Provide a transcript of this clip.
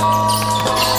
Música